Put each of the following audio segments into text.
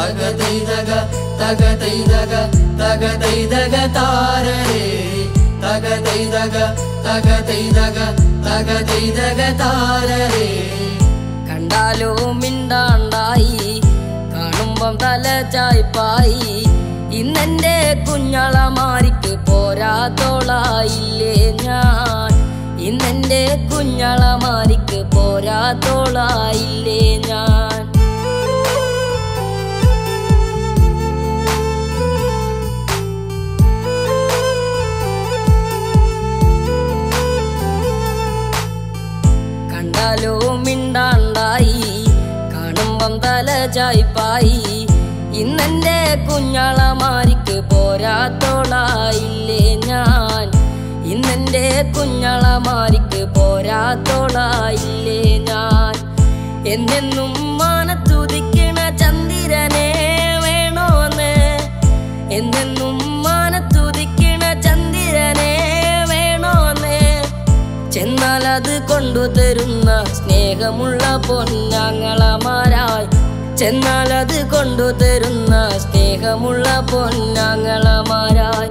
തകതൈതക തകതൈതക തകതൈതക താരേ. തകതൈതക തകതൈതക തകതൈതക താരേ. കണ്ടാലോ മിണ്ടാണ്ടായി കാണുമ്പം തല ചായ്പായി. ഇന്നെന്റെ കുഞ്ഞള മാരിക്ക് പോരാത്തോളായില്ലേ ഞാൻ. ഇന്നെന്റെ കുഞ്ഞള മാരിക്ക് പോരാത്തോളായില്ലേ ഞാൻ. ചായ്പായി ഇന്നെന്റെ കുഞ്ഞളമാരിക്ക് പോരാത്തോളായില്ലേ ഞാൻ. ഇന്നെന്റെ കുഞ്ഞളമാരിക്ക് പോരാത്തോളായില്ലേ ഞാൻ. എന്നെന്നും മാനത്തുതിക്കണ ചന്ദ്രനെ വേണോന്ന്. എന്നെന്നും മാനത്തുതിക്കണ ചന്ദ്രനെ വേണോന്ന്. ചെന്നാൽ അത് കൊണ്ടുതരുന്ന സ്നേഹമുള്ള പൊന്നാങ്ങളമാരായി. ചെന്നാൽ അത് കൊണ്ടു തരുന്ന സ്നേഹമുള്ള പൊന്നാങ്ങളമാരായി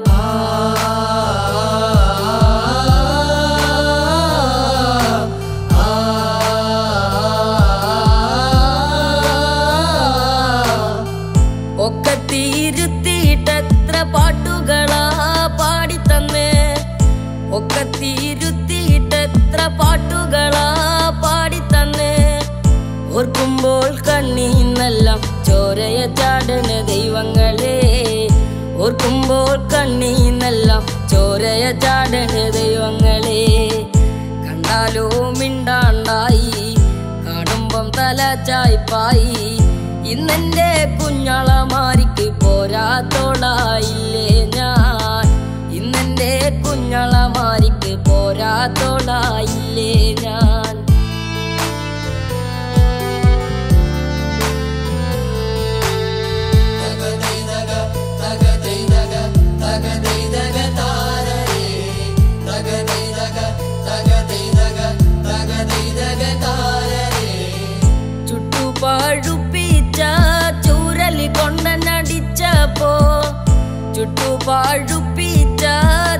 ഒക്കെ തീരുത്തിയിട്ടെത്ര പാട്ടുകളാ പാടിത്തന്നേ? ഒക്കെ തീരുത്തിയിട്ടെത്ര പാട്ടുകളാ പാടിത്തന്നേ? ഓർക്കുമ്പോൾ കണ്ണീന്നെല്ലാം ചോരയ ചാടണ ദൈവങ്ങളെ ഓർക്കുമ്പോൾ കണ്ണീന്നെല്ലാം ചോരയ ചാടണ ദൈവങ്ങളെ കണ്ടാലോ മിണ്ടാണ്ടായി കാണുമ്പം തല ചായ്പായി. ഇന്നെന്റെ കുഞ്ഞളമാരിക്ക് പോരാത്തോളായില്ലേ ഞാൻ? ഇന്നെന്റെ കുഞ്ഞളമാരിക്ക് പോരാത്തോളായില്ലേ ചുട്ടുപാഴുപ്പിച്ച ചൂരലി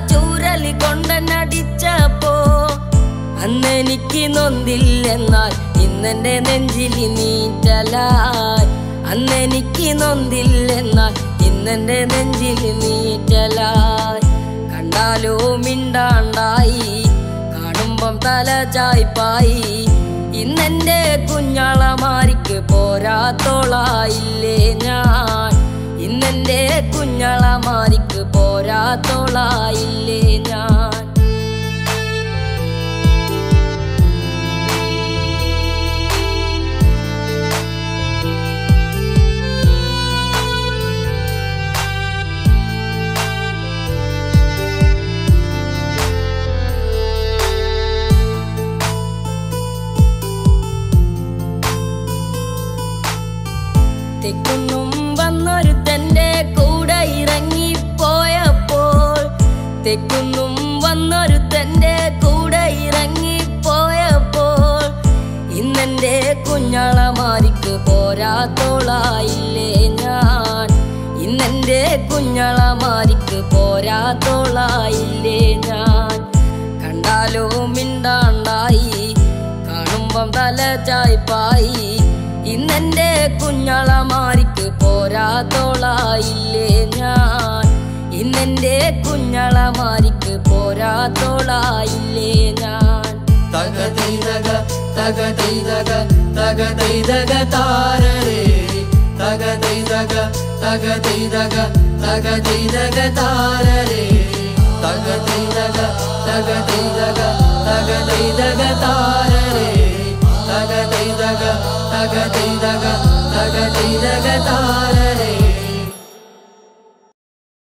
ചൂരലി അന്നെനിക്ക് നൊന്തില്ലെന്നാൽ ഇന്നെന്റെ നെഞ്ചിൽ നീറ്റലായി. അന്നെനിക്ക് നൊന്തില്ലെന്നാൽ ഇന്നെന്റെ നെഞ്ചിൽ നീറ്റലായി. കണ്ടാലോ മിണ്ടാണ്ടായി കാണുമ്പം തല ചായ്പായി. ഇന്നെന്റെ കുഞ്ഞളമാരിക്ക് പോരാത്തോളായില്ലേ ഞാൻ? ഇന്നെന്റെ കുഞ്ഞളമാരിക്ക് പോരാത്തോളായില്ലേ ഞാൻ? തെക്കുന്നും വന്നൊരു തന്റെ കൂടെ ഇറങ്ങിപ്പോയപ്പോൾ തെക്കുന്നും. വന്നൊരു തന്റെ കൂടെ ഇറങ്ങിപ്പോയപ്പോൾ ഇന്നെന്റെ കുഞ്ഞളമാരിക്ക് പോരാത്തോളായില്ലേ ഞാൻ? ഇന്നെന്റെ കുഞ്ഞളമാരിക്ക് പോരാത്തോളായില്ലേ ഞാൻ? കണ്ടാലോ മിണ്ടാണ്ടായി കാണുമ്പം തല ചായ്പായി. ഇന്നെന്റെ കുഞ്ഞളമാരിക്ക് പോരാത്തോളായില്ലേ ഞാൻ ഇന്നെന്റെ കുഞ്ഞളമാരിക്ക് പോരാത്തോളായില്ലേ ഞാൻ തകതൈതക തകതൈതക തകതൈതക താരരേ തകതൈതക തകതൈതക തകതൈതക താരരേ തകതൈതക തകതൈതക തകതൈതക താരരേ തകതൈതക താരരേ